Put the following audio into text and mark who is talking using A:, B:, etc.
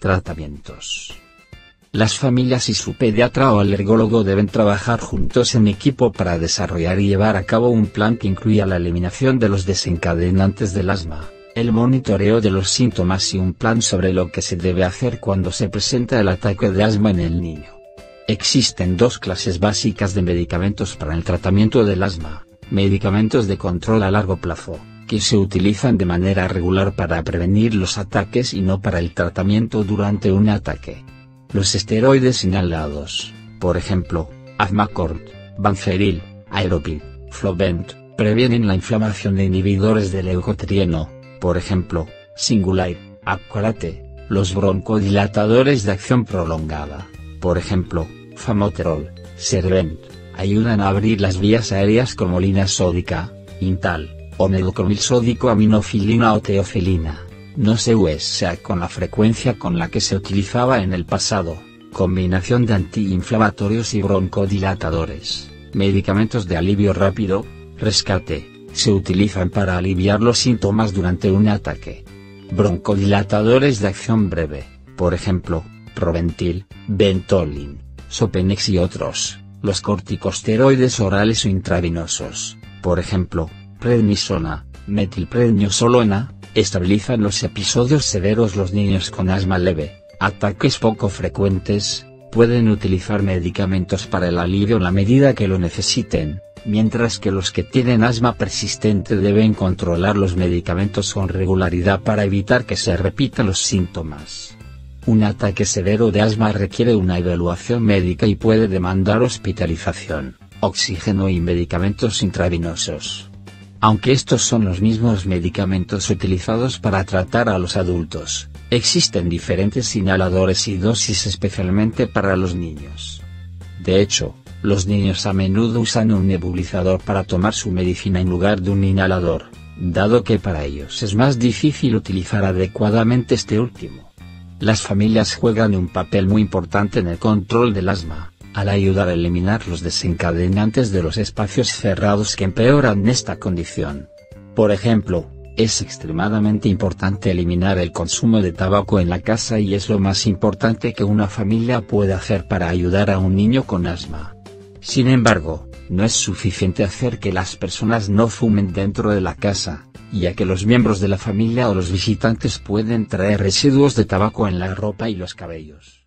A: Tratamientos. Las familias y su pediatra o alergólogo deben trabajar juntos en equipo para desarrollar y llevar a cabo un plan que incluya la eliminación de los desencadenantes del asma, el monitoreo de los síntomas y un plan sobre lo que se debe hacer cuando se presenta el ataque de asma en el niño. Existen dos clases básicas de medicamentos para el tratamiento del asma, medicamentos de control a largo plazo, que se utilizan de manera regular para prevenir los ataques y no para el tratamiento durante un ataque. Los esteroides inhalados, por ejemplo, Azmacort, Banferil, Aeropil, Flovent, previenen la inflamación de inhibidores del leucotrieno, por ejemplo, Singulair, Accolate, los broncodilatadores de acción prolongada, por ejemplo, Famoterol, Servent, ayudan a abrir las vías aéreas como lina sódica, Intal, o medocromil sódico aminofilina o teofilina. No se usa con la frecuencia con la que se utilizaba en el pasado, combinación de antiinflamatorios y broncodilatadores, medicamentos de alivio rápido, rescate, se utilizan para aliviar los síntomas durante un ataque. Broncodilatadores de acción breve, por ejemplo, Proventil, Ventolin, Sopenex y otros, los corticosteroides orales o intravenosos, por ejemplo, prednisona, metilprednisolona, estabilizan los episodios severos los niños con asma leve, ataques poco frecuentes, pueden utilizar medicamentos para el alivio en la medida que lo necesiten, mientras que los que tienen asma persistente deben controlar los medicamentos con regularidad para evitar que se repitan los síntomas. Un ataque severo de asma requiere una evaluación médica y puede demandar hospitalización, oxígeno y medicamentos intravenosos aunque estos son los mismos medicamentos utilizados para tratar a los adultos, existen diferentes inhaladores y dosis especialmente para los niños. De hecho, los niños a menudo usan un nebulizador para tomar su medicina en lugar de un inhalador, dado que para ellos es más difícil utilizar adecuadamente este último. Las familias juegan un papel muy importante en el control del asma al ayudar a eliminar los desencadenantes de los espacios cerrados que empeoran esta condición. Por ejemplo, es extremadamente importante eliminar el consumo de tabaco en la casa y es lo más importante que una familia puede hacer para ayudar a un niño con asma. Sin embargo, no es suficiente hacer que las personas no fumen dentro de la casa, ya que los miembros de la familia o los visitantes pueden traer residuos de tabaco en la ropa y los cabellos.